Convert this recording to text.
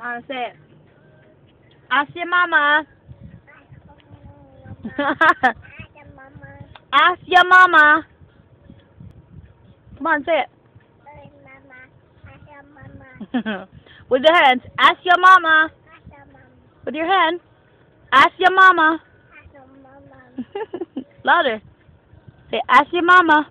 Mama, say it. Ask your mama. Ask your mama. Come on, say it. With your hands. Ask your mama. With your hand. Ask your mama. Louder. Say, ask your mama.